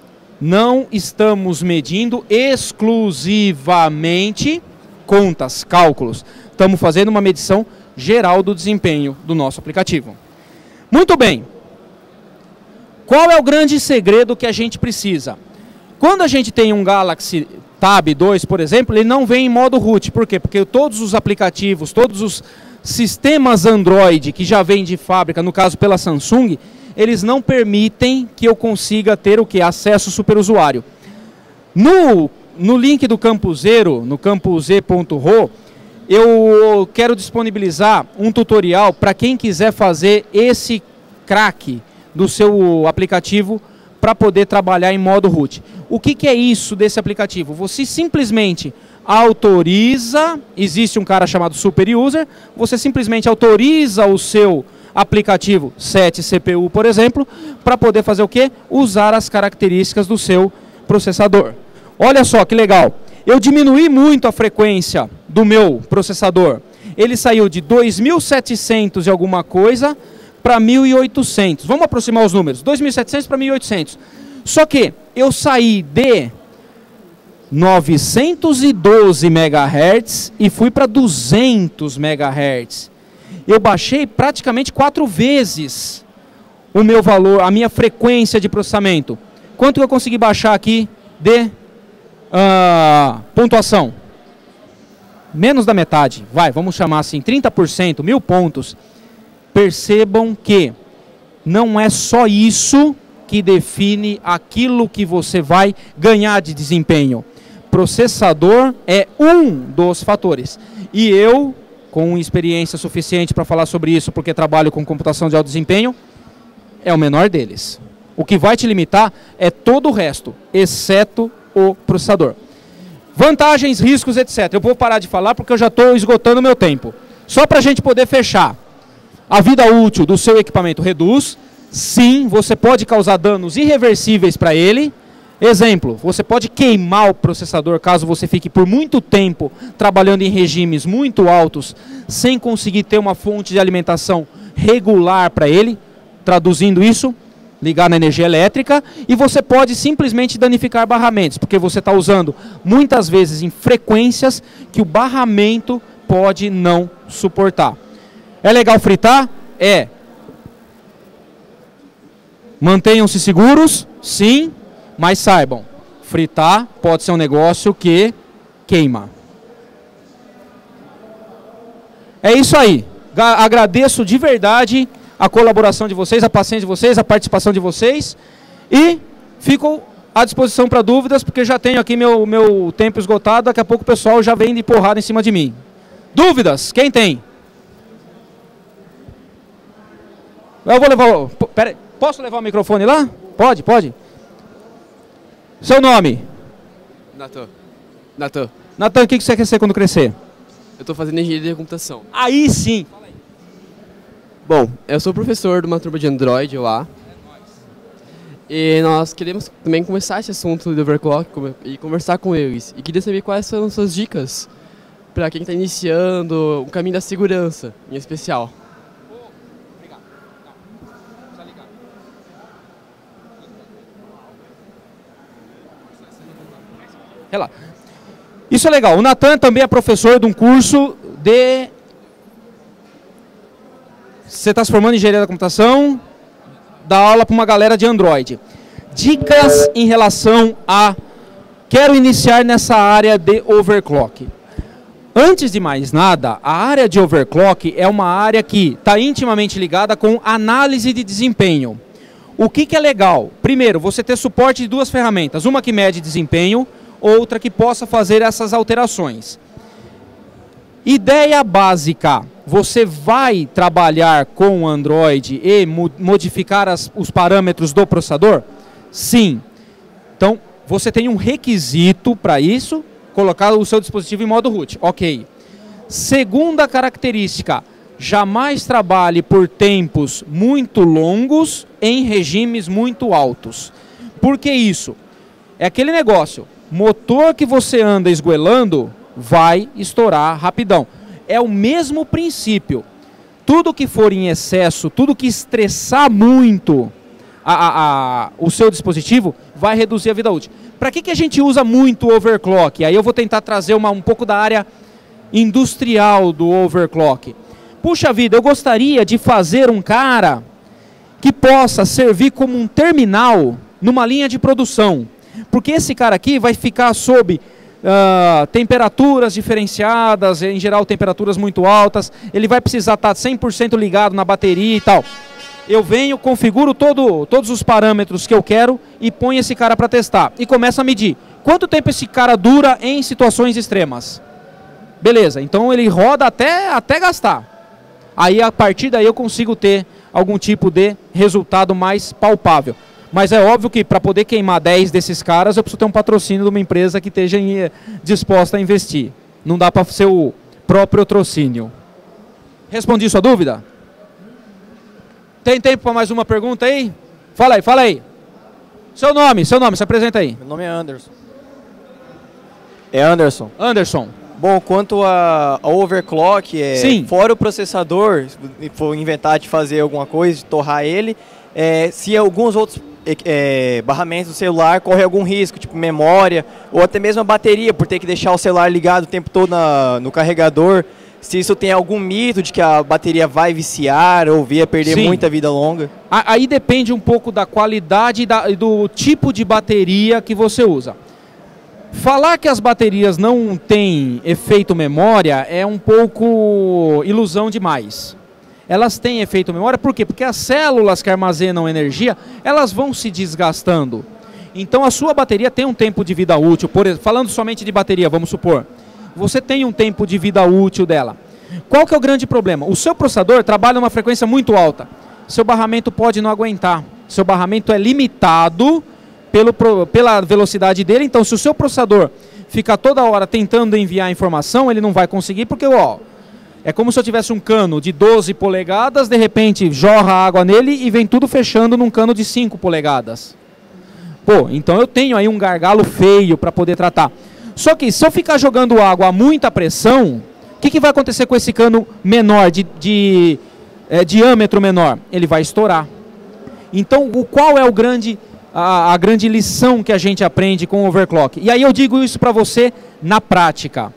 não estamos medindo exclusivamente contas, cálculos. Estamos fazendo uma medição geral do desempenho do nosso aplicativo. Muito bem. Qual é o grande segredo que a gente precisa? Quando a gente tem um Galaxy Tab 2, por exemplo, ele não vem em modo root. Por quê? Porque todos os aplicativos, todos os sistemas Android que já vêm de fábrica, no caso pela Samsung, eles não permitem que eu consiga ter o que? Acesso superusuário. No, no link do Campuseiro, no campuz.ro, eu quero disponibilizar um tutorial para quem quiser fazer esse crack do seu aplicativo para poder trabalhar em modo root. O que, que é isso desse aplicativo? Você simplesmente autoriza, existe um cara chamado super user, você simplesmente autoriza o seu aplicativo 7 CPU, por exemplo, para poder fazer o quê? Usar as características do seu processador. Olha só que legal. Eu diminuí muito a frequência do meu processador. Ele saiu de 2.700 e alguma coisa para 1.800. Vamos aproximar os números. 2.700 para 1.800. Só que eu saí de 912 MHz e fui para 200 MHz eu baixei praticamente quatro vezes o meu valor, a minha frequência de processamento. Quanto eu consegui baixar aqui de uh, pontuação. Menos da metade, vai, vamos chamar assim, 30%, mil pontos. Percebam que não é só isso que define aquilo que você vai ganhar de desempenho. Processador é um dos fatores. E eu, com experiência suficiente para falar sobre isso, porque trabalho com computação de alto desempenho, é o menor deles. O que vai te limitar é todo o resto, exceto o processador. Vantagens, riscos, etc. Eu vou parar de falar porque eu já estou esgotando meu tempo. Só para a gente poder fechar. A vida útil do seu equipamento reduz, Sim, você pode causar danos irreversíveis para ele. Exemplo, você pode queimar o processador caso você fique por muito tempo trabalhando em regimes muito altos sem conseguir ter uma fonte de alimentação regular para ele. Traduzindo isso, ligar na energia elétrica e você pode simplesmente danificar barramentos, porque você está usando muitas vezes em frequências que o barramento pode não suportar. É legal fritar? É. Mantenham-se seguros, sim, mas saibam, fritar pode ser um negócio que queima. É isso aí. Agradeço de verdade a colaboração de vocês, a paciência de vocês, a participação de vocês e fico à disposição para dúvidas, porque já tenho aqui meu, meu tempo esgotado, daqui a pouco o pessoal já vem de porrada em cima de mim. Dúvidas? Quem tem? Eu vou levar. Pera, Posso levar o microfone lá? Pode, pode. Seu nome?
Natan. Natan.
Natan, o que você quer ser quando crescer?
Eu estou fazendo engenharia de computação.
Aí sim!
Bom, eu sou professor de uma turma de Android lá. E nós queremos também começar esse assunto de overclock e conversar com eles. E queria saber quais são as suas dicas para quem está iniciando o caminho da segurança, em especial.
Relaxa. Isso é legal. O Natan também é professor de um curso de. Você está se formando em engenharia da computação, dá aula para uma galera de Android. Dicas em relação a. Quero iniciar nessa área de overclock. Antes de mais nada, a área de overclock é uma área que está intimamente ligada com análise de desempenho. O que, que é legal? Primeiro, você ter suporte de duas ferramentas. Uma que mede desempenho, outra que possa fazer essas alterações. Ideia básica: você vai trabalhar com Android e modificar as, os parâmetros do processador? Sim. Então, você tem um requisito para isso, colocar o seu dispositivo em modo root. Ok. Segunda característica: jamais trabalhe por tempos muito longos em regimes muito altos. Por que isso? É aquele negócio motor que você anda esguelando vai estourar rapidão. É o mesmo princípio. Tudo que for em excesso, tudo que estressar muito a, a, a, o seu dispositivo, vai reduzir a vida útil. Para que, que a gente usa muito overclock? Aí eu vou tentar trazer uma, um pouco da área industrial do overclock. Puxa vida, eu gostaria de fazer um cara que possa servir como um terminal numa linha de produção. Porque esse cara aqui vai ficar sob uh, temperaturas diferenciadas, em geral temperaturas muito altas, ele vai precisar estar 100% ligado na bateria e tal. Eu venho, configuro todo, todos os parâmetros que eu quero e ponho esse cara para testar. E começo a medir. Quanto tempo esse cara dura em situações extremas? Beleza, então ele roda até, até gastar. Aí a partir daí eu consigo ter algum tipo de resultado mais palpável. Mas é óbvio que para poder queimar 10 desses caras, eu preciso ter um patrocínio de uma empresa que esteja em, disposta a investir. Não dá para ser o próprio patrocínio. Respondi sua dúvida? Tem tempo para mais uma pergunta aí? Fala aí, fala aí. Seu nome, seu nome, se apresenta aí.
Meu nome é Anderson. É Anderson.
Anderson.
Bom, quanto a, a overclock, é,
Sim.
fora o processador, se for inventar de fazer alguma coisa, de torrar ele, é, se alguns outros é, barramentos do celular corre algum risco, tipo memória, ou até mesmo a bateria, por ter que deixar o celular ligado o tempo todo na, no carregador. Se isso tem algum mito de que a bateria vai viciar ou vir a perder Sim. muita vida longa?
Aí depende um pouco da qualidade e, da, do tipo de bateria que você usa. Falar que as baterias não têm efeito memória é um pouco ilusão demais. Elas têm efeito memória, por quê? Porque as células que armazenam energia, elas vão se desgastando. Então a sua bateria tem um tempo de vida útil, por, falando somente de bateria, vamos supor. Você tem um tempo de vida útil dela. Qual que é o grande problema? O seu processador trabalha numa frequência muito alta. Seu barramento pode não aguentar. Seu barramento é limitado pelo, pela velocidade dele. Então, se o seu processador ficar toda hora tentando enviar informação, ele não vai conseguir, porque ó, é como se eu tivesse um cano de 12 polegadas, de repente jorra água nele e vem tudo fechando num cano de 5 polegadas. Pô, então eu tenho aí um gargalo feio para poder tratar. Só que se eu ficar jogando água a muita pressão, o que, que vai acontecer com esse cano menor, de, de é, diâmetro menor? Ele vai estourar. Então, o, qual é o grande a, a grande lição que a gente aprende com o overclock. E aí eu digo isso para você na prática.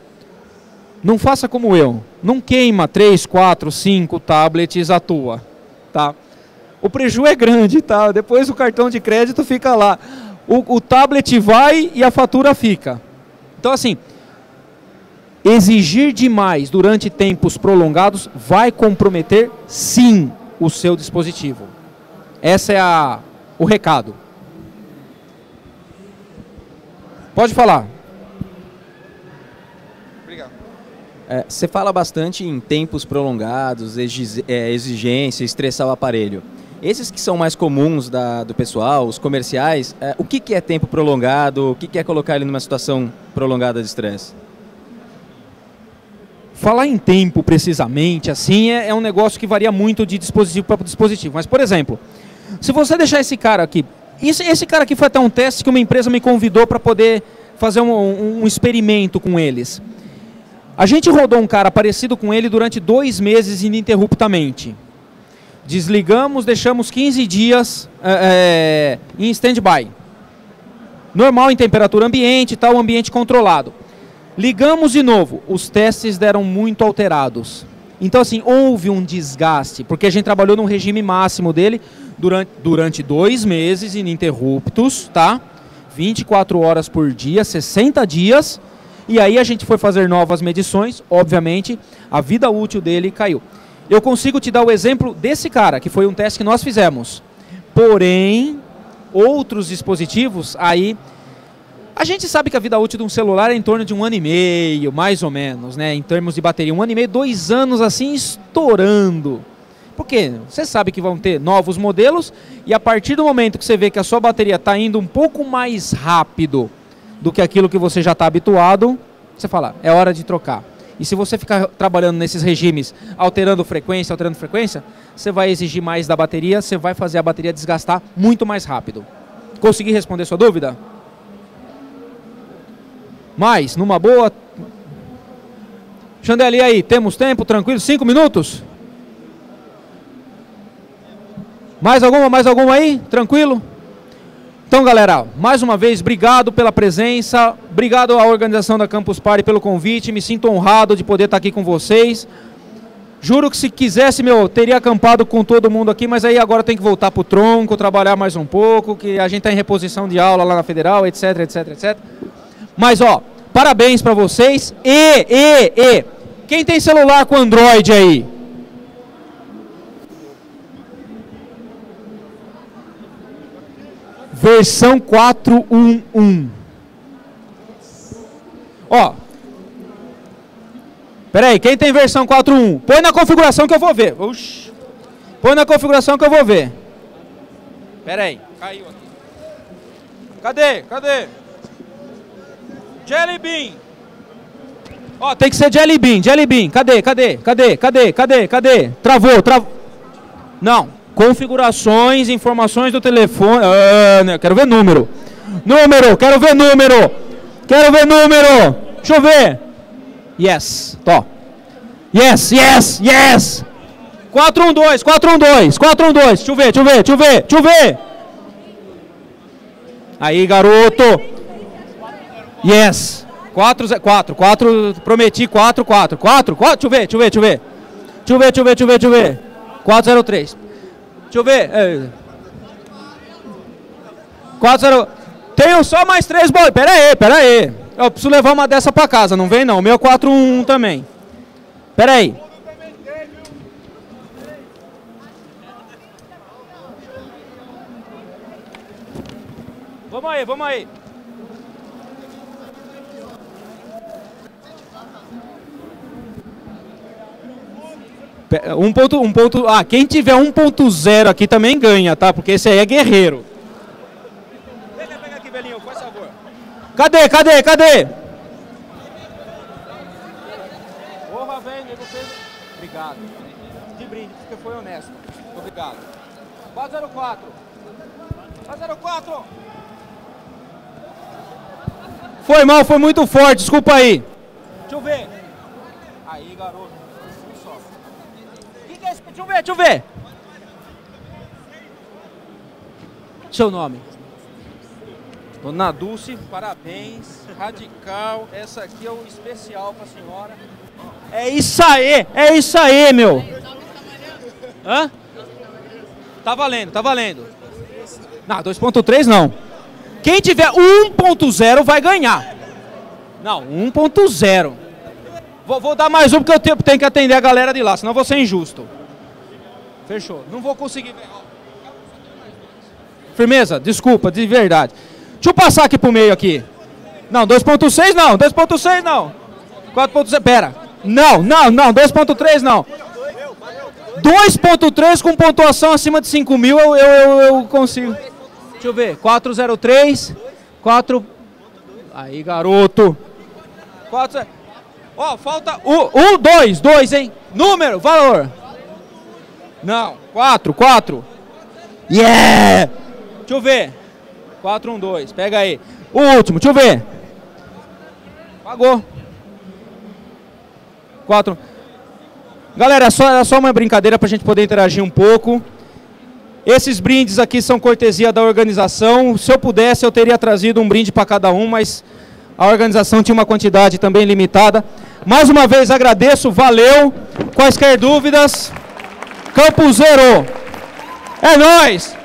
Não faça como eu. Não queima 3, 4, 5 tablets à toa. Tá? O prejuízo é grande, tá? Depois o cartão de crédito fica lá. O, o tablet vai e a fatura fica. Então, assim, exigir demais durante tempos prolongados vai comprometer, sim, o seu dispositivo. Essa é a, o recado. Pode falar.
Obrigado. É, você fala bastante em tempos prolongados, é, exigência, estressar o aparelho. Esses que são mais comuns da, do pessoal, os comerciais, é, o que, que é tempo prolongado? O que, que é colocar ele numa situação prolongada de estresse?
Falar em tempo precisamente, assim, é, é um negócio que varia muito de dispositivo para dispositivo. Mas, por exemplo, se você deixar esse cara aqui esse, esse cara aqui foi até um teste que uma empresa me convidou para poder fazer um, um, um, experimento com eles. A gente rodou um cara parecido com ele durante dois meses ininterruptamente. Desligamos, deixamos 15 dias é, é, em stand-by. Normal em temperatura ambiente, tal, ambiente controlado. Ligamos de novo, os testes deram muito alterados. Então, assim, houve um desgaste, porque a gente trabalhou no regime máximo dele, durante, durante dois meses ininterruptos, tá? 24 horas por dia, 60 dias. E aí a gente foi fazer novas medições, obviamente, a vida útil dele caiu. Eu consigo te dar o exemplo desse cara, que foi um teste que nós fizemos. Porém, outros dispositivos, aí. A gente sabe que a vida útil de um celular é em torno de um ano e meio, mais ou menos, né? Em termos de bateria. Um ano e meio, dois anos assim, estourando. Porque você sabe que vão ter novos modelos e a partir do momento que você vê que a sua bateria está indo um pouco mais rápido do que aquilo que você já está habituado, você fala, é hora de trocar. E se você ficar trabalhando nesses regimes, alterando frequência, alterando frequência, você vai exigir mais da bateria, você vai fazer a bateria desgastar muito mais rápido. Consegui responder sua dúvida? Mais, numa boa. Chandeli, aí, temos tempo, tranquilo? Cinco minutos? Mais alguma, mais alguma aí? Tranquilo? Então, galera, mais uma vez, obrigado pela presença, obrigado à organização da Campus Party pelo convite, me sinto honrado de poder estar aqui com vocês. Juro que se quisesse, meu, teria acampado com todo mundo aqui, mas aí agora tem que voltar pro tronco, trabalhar mais um pouco, que a gente está em reposição de aula lá na Federal, etc, etc, etc. Mas, ó, parabéns para vocês. E, e, e, quem tem celular com Android aí? Versão 411. Ó. Pera aí, quem tem versão 4.1? Põe na configuração que eu vou ver. Oxi. Põe na configuração que eu vou ver. Pera aí, caiu aqui. Cadê? Cadê? Jelly Bean. Ó, tem que ser Jelly Bean, Jelly Bean. Cadê? Cadê? Cadê? Cadê? Cadê? Cadê? Travou, travou. Não configurações, informações do telefone. Ah, quero ver número. Número, quero ver número. Quero ver número. Deixa eu ver. Yes, tó. Yes, yes, yes. 412, 412, 412. Deixa eu ver, deixa eu ver, deixa eu ver, deixa eu ver. Aí, garoto. Yes. 4, 4, 4, prometi 4, 4, 4, 4, deixa eu ver, deixa eu ver, deixa eu ver. Deixa eu ver, deixa eu ver, deixa eu ver, deixa eu ver. 403. Deixa eu ver. É. 4 0 Tenho só mais três bolas. Pera aí, pera aí. Eu preciso levar uma dessa pra casa, não vem não. 641 também. Pera aí. Vamos aí, vamos aí. Um ponto, um ponto, ah, quem tiver 1.0 aqui também ganha, tá? Porque esse aí é guerreiro. Pega, pega aqui, velhinho, faz favor. Cadê, cadê, cadê? Porra, velho, nego fez... Obrigado. De brinde, porque foi honesto. Obrigado. 404. 404. Foi mal, foi muito forte, desculpa aí. Deixa eu ver. Ver, deixa eu ver. Seu nome? Dona Dulce, parabéns. Radical. Essa aqui é o especial pra senhora. É isso aí, é isso aí, meu. Hã? Tá valendo, tá valendo. Não, 2.3 não. Quem tiver 1.0 vai ganhar. Não, 1.0. Vou, vou dar mais um porque eu tenho, tenho que atender a galera de lá, senão vou ser injusto. Fechou. Não vou conseguir. Firmeza? Desculpa, de verdade. Deixa eu passar aqui pro meio aqui. Não, 2.6 não, 2.6 não. 4.6, pera. Não, não, não, 2.3 não. 2.3 com pontuação acima de 5 mil eu, eu, eu, consigo. Deixa eu ver, 403, 4... Aí, garoto. 4... Ó, falta o, o 2, 2, hein? Número, valor. Não, 4, 4. Yeah! Deixa eu ver. 4, 1, 2, pega aí. O último, deixa eu ver. Pagou. 4. Galera, é só, é só uma brincadeira para a gente poder interagir um pouco. Esses brindes aqui são cortesia da organização. Se eu pudesse, eu teria trazido um brinde para cada um, mas a organização tinha uma quantidade também limitada. Mais uma vez agradeço, valeu. Quaisquer dúvidas, Campo Zero. É nóis!